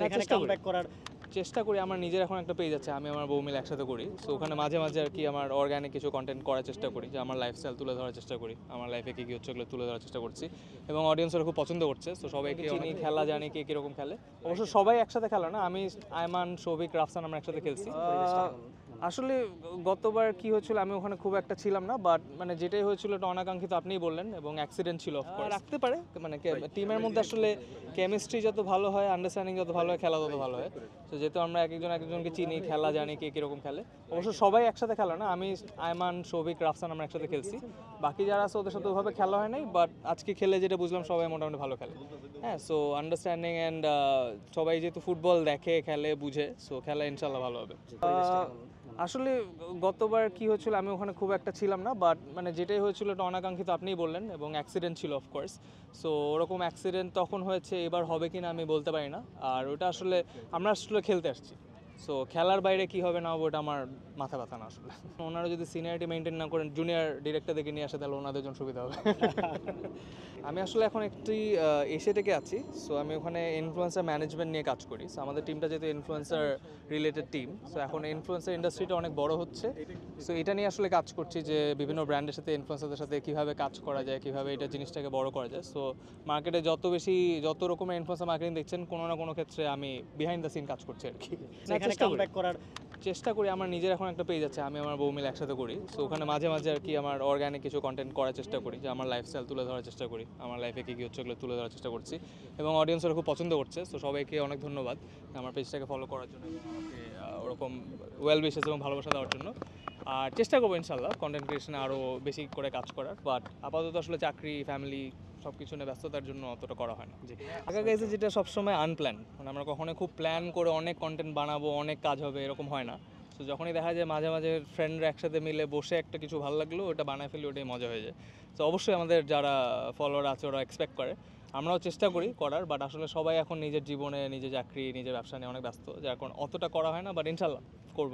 না, এখানে চেষ্টা কামব্যাক করার চেষ্টা করি আমার নিজের এখন একটা পেজ আছে আমি আমার বউ মিলে একসাথে করি। তো ওখানে মাঝে মাঝে আর কি আমার অর্গানিক কিছু কন্টেন্ট করার চেষ্টা করি যে আমার লাইফস্টাইল তুলে ধরার চেষ্টা করি আমার লাইফে কী কী হচ্ছে ওগুলো তুলে ধরার চেষ্টা করছি। এবং অডিয়েন্সরা খুব পছন্দ করছে তো সবাইকে চিনি খেলা জানি কে কীরকম খেলে। অবশ্য সবাই একসাথে খেলে না আমি আয়মান সৌভিক রাফসান আমরা একসাথে খেলছি। আসলে গতবার কি হয়েছিল আমি ওখানে খুব একটা ছিলাম না বাট মানে যেটাই হয়েছিল এটা অনাকাঙ্ক্ষিত আপনিই বললেন এবং অ্যাক্সিডেন্ট ছিল রাখতে পারে মানে টিমের মধ্যে আসলে কেমিস্ট্রি যত ভালো হয় আন্ডারস্ট্যান্ডিং যত ভালো হয় খেলা তত ভালো হয়। তো যেহেতু আমরা এক একজন এক একজনকে চিনি, খেলা জানি, কে কীরকম খেলে। অবশ্য সবাই একসাথে খেলে না, আমি আয়মান সৌভিক রাফসান আমরা একসাথে খেলছি। বাকি যারা আছে, ওদের সাথে ওভাবে খেলা হয় নাই বাট আজকে খেলে যেটা বুঝলাম, সবাই মোটামুটি ভালো খেলে। হ্যাঁ সো আন্ডারস্ট্যান্ডিং অ্যান্ড সবাই যেহেতু ফুটবল দেখে, খেলে, বুঝে সো খেলা ইনশাল্লাহ ভালো হবে। আসলে গতবার কি হয়েছিল, আমি ওখানে খুব একটা ছিলাম না বাট মানে যেটাই হয়েছিল এটা অনাকাঙ্ক্ষিত আপনিই বললেন এবং অ্যাক্সিডেন্ট ছিল অফকোর্স সো ওরকম অ্যাক্সিডেন্ট তখন হয়েছে, এবার হবে কি না আমি বলতে পারি না। আর ওটা আসলে আমরা আসলে খেলতে আসছি। সো খেলার বাইরে কি হবে না হবে ওটা আমার মাথা ব্যথা না আসলে। ওনারা যদি সিনিয়রিটি মেনটেন না করেন জুনিয়র ডিরেক্টর ডিরেক্টরদেরকে নিয়ে আসে, তাহলে ওনাদের জন্য সুবিধা হবে। আমি আসলে এখন একটি এসে থেকে আছি। সো আমি ওখানে ইনফ্লুয়েন্সার ম্যানেজমেন্ট নিয়ে কাজ করি। সো আমাদের টিমটা যেহেতু ইনফ্লুয়েন্সার রিলেটেড টিম সো এখন ইনফ্লুয়েন্সার ইন্ডাস্ট্রিটা অনেক বড় হচ্ছে। সো এটা নিয়ে আসলে কাজ করছি যে, বিভিন্ন ব্র্যান্ডের সাথে ইনফ্লুয়েন্সারদের সাথে কীভাবে কাজ করা যায়, কীভাবে এটা জিনিসটাকে বড় করা যায়। সো মার্কেটে যত বেশি, যত রকমের ইনফ্লুয়েন্সার মার্কেটিং দেখছেন, কোনো না কোনো ক্ষেত্রে আমি বিহাইন্ড দ্য সিন কাজ করছি আর কি। এখানে। কামব্যাক করার। চেষ্টা করি আমার নিজের এখন একটা পেজ আছে আমি আমার বউ মিলে একসাথে করি। সো ওখানে মাঝে মাঝে আর কি আমার অর্গানিক কিছু কন্টেন্ট করার চেষ্টা করি যে আমার লাইফস্টাইল তুলে ধরার চেষ্টা করি আমার লাইফে কী কী হচ্ছে ওগুলো তুলে ধরার চেষ্টা করছি। এবং অডিয়েন্সরা খুব পছন্দ করছে তো সবাইকে অনেক ধন্যবাদ আমার পেজটাকে ফলো করার জন্য ওরকম ওয়েল বিশেষ এবং ভালোবাসা দেওয়ার জন্য। আর চেষ্টা করব ইনশাল্লাহ কন্টেন্ট ক্রিয়েশনে আরও বেশি করে কাজ করার বাট আপাতত আসলে চাকরি ফ্যামিলি সব কিছু নিয়ে ব্যস্ততার জন্য অতটা করা হয় না। জি। আগা গেছে যেটা সবসময় আনপ্ল্যান মানে আমরা কখনো খুব প্ল্যান করে অনেক কন্টেন্ট বানাবো অনেক কাজ হবে এরকম হয় না। তো যখনই দেখা যায় মাঝে মাঝে ফ্রেন্ডরা একসাথে মিলে বসে একটা কিছু ভালো লাগল ওটা বানায় ফেলি ওটাই মজা হয়ে যায়। তো অবশ্যই আমাদের যারা ফলোয়ার আছে ওরা এক্সপেক্ট করে। আমরাও চেষ্টা করি করার বাট আসলে সবাই এখন নিজের জীবনে নিজের চাকরি নিজের ব্যবসা নিয়ে অনেক ব্যস্ত যার কারণে অতটা করা হয় না বাট ইনশাল্লাহ করব।